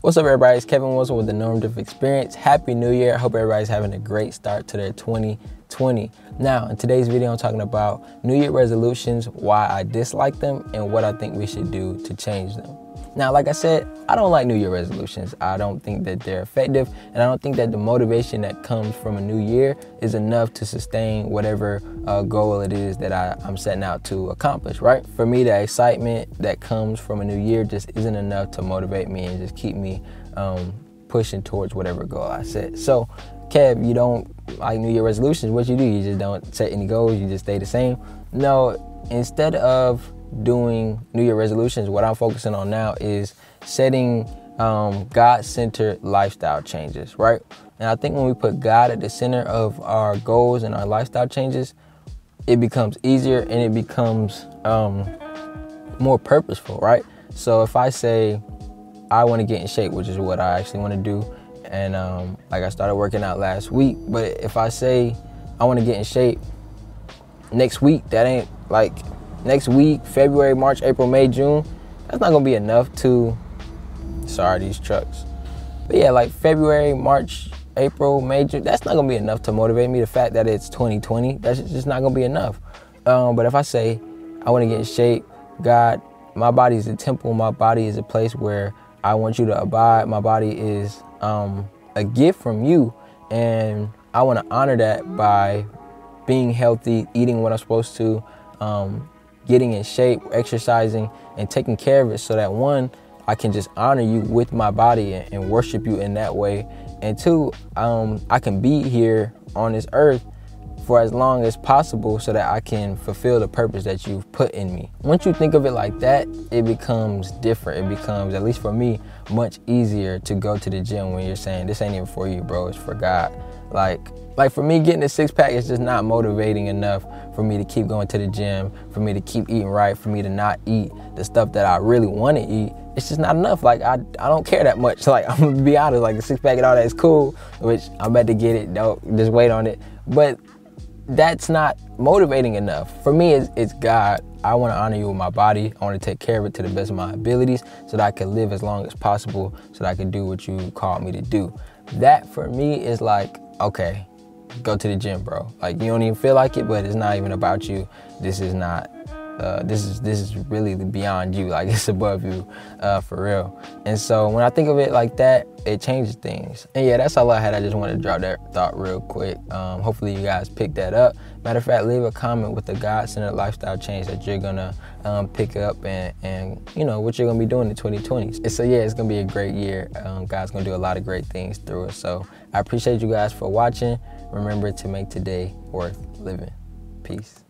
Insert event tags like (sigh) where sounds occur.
What's up, everybody? It's Kevin Wilson with the NormDiff Experience. Happy New Year. I hope everybody's having a great start to their 2020. Now, in today's video, I'm talking about New Year resolutions, why I dislike them, and what I think we should do to change them. Now, like I said, I don't like New Year resolutions. I don't think that they're effective, and I don't think that the motivation that comes from a new year is enough to sustain whatever uh, goal it is that I, I'm setting out to accomplish, right? For me, the excitement that comes from a new year just isn't enough to motivate me and just keep me um, pushing towards whatever goal I set. So, Kev, you don't like New Year resolutions. What you do? You just don't set any goals. You just stay the same. No, instead of doing New Year resolutions, what I'm focusing on now is setting um, God centered lifestyle changes, right? And I think when we put God at the center of our goals and our lifestyle changes, it becomes easier and it becomes um, more purposeful, right? So if I say I want to get in shape, which is what I actually want to do, and um, like I started working out last week, but if I say I want to get in shape next week, that ain't like next week, February, March, April, May, June, that's not gonna be enough to, sorry, these trucks. But yeah, like February, March, April, May, June, that's not gonna be enough to motivate me. The fact that it's 2020, that's just not gonna be enough. Um, but if I say, I wanna get in shape, God, my body is a temple, my body is a place where I want you to abide, my body is um, a gift from you, and I wanna honor that by being healthy, eating what I'm supposed to, um, getting in shape, exercising, and taking care of it so that one, I can just honor you with my body and, worship you in that way. And two, um, I can be here on this earth for as long as possible so that I can fulfill the purpose that you've put in me. Once you think of it like that, it becomes different. It becomes, at least for me, much easier to go to the gym when you're saying, this ain't even for you, bro, it's for God. Like, like for me, getting a six pack is just not motivating enough for me to keep going to the gym, for me to keep eating right, for me to not eat the stuff that I really want to eat. It's just not enough. Like I, I don't care that much. (laughs) Like I'm gonna be honest. Like the six pack and all that is cool, which I'm about to get it. Don't just wait on it. But that's not motivating enough. For me, it's, it's God. I want to honor you with my body. I want to take care of it to the best of my abilities so that I can live as long as possible so that I can do what you called me to do. That for me is like, okay, go to the gym, bro. Like you don't even feel like it, but it's not even about you. This is not uh, this is this is really beyond you. (laughs) Like it's above you uh, for real. And so when i think of it like that it changes things. And yeah that's all i had. I just wanted to drop that thought real quick. Um, hopefully you guys pick that up. Matter of fact leave a comment with the god-centered lifestyle change that you're gonna um, pick up and and you know what you're gonna be doing in 2020 and so yeah it's gonna be a great year. Um, god's gonna do a lot of great things through it so i appreciate you guys for watching. Remember to make today worth living. Peace